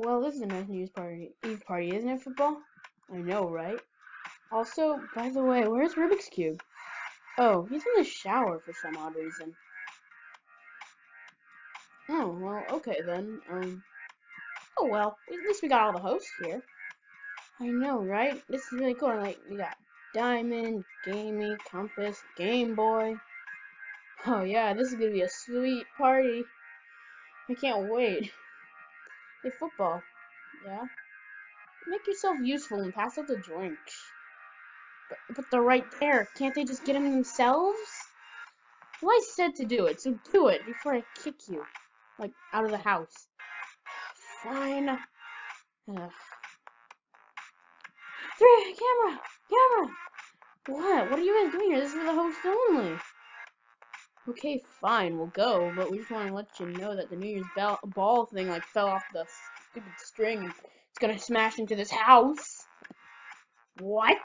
Well, this is a nice news party, Eve party, isn't it, football? I know, right? Also, by the way, where's Rubik's Cube? Oh, he's in the shower for some odd reason. Oh, well, okay then. Um, oh well, at least we got all the hosts here. I know, right? This is really cool. Like, we got Diamond, Gamey, Compass, Game Boy. Oh yeah, this is gonna be a sweet party. I can't wait. Hey, football. Yeah? Make yourself useful and pass out the drinks. But, but they're right there. Can't they just get them themselves? Well, I said to do it, so do it before I kick you. Like, out of the house. Fine. Ugh. Three, camera! Camera! What? What are you guys doing here? This is for the host only. Okay, fine, we'll go, but we just want to let you know that the New Year's bell ball thing, like, fell off the stupid string and it's gonna smash into this house. What?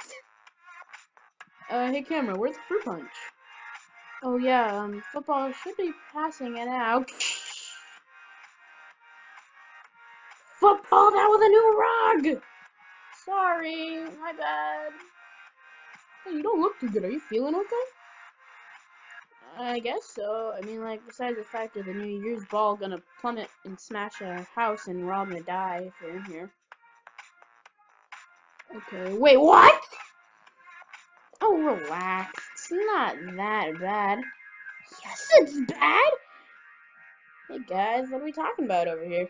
Uh, hey, camera, where's the fruit punch? Oh, yeah, um, football should be passing it out. Football, that was a new rug! Sorry, my bad. Hey, you don't look too good. Are you feeling okay? I guess so. I mean, like, besides the fact that the New Year's ball gonna plummet and smash a house and we're all gonna die if we're in here. Okay, wait, what? Oh, relax. It's not that bad. Yes, it's bad! Hey guys, what are we talking about over here?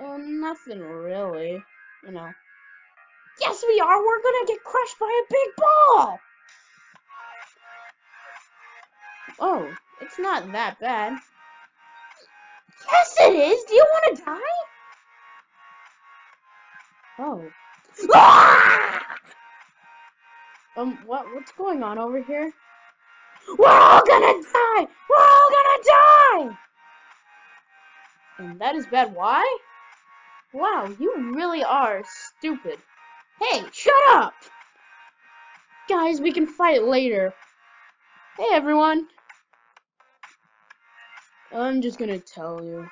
Oh, nothing really. You know. Yes, we are! We're gonna get crushed by a big ball! Oh, it's not that bad. Yes, it is! Do you want to die? Oh. Ah! Um, what, what's going on over here? We're all gonna die! We're all gonna die! And that is bad. Why? Wow, you really are stupid. Hey, shut up! Guys, we can fight later. Hey, everyone. I'm just gonna tell you.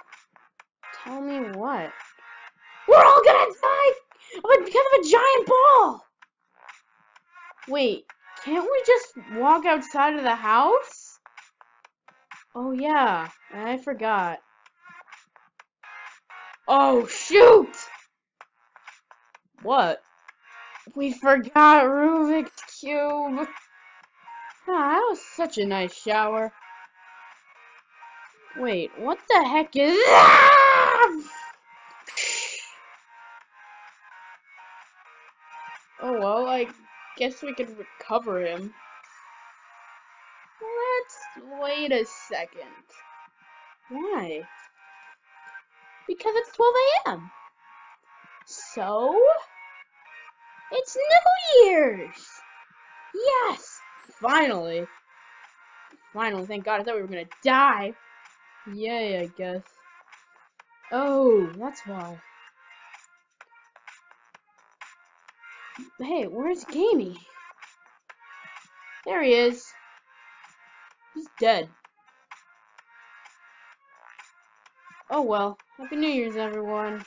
Tell me what? We're all gonna die because of a giant ball! Wait, can't we just walk outside of the house? Oh yeah, I forgot. Oh shoot! What? We forgot Rubik's Cube! Ah, that was such a nice shower. Wait, what the heck is that? Oh well, I guess we could recover him. Let's wait a second. Why? Because it's 12 a.m. So, it's New Year's! Yes! Finally! Finally, thank God, I thought we were gonna die. Yay, I guess. Oh, that's why. Hey, where's Gamey? There he is. He's dead. Oh well. Happy New Year's, everyone.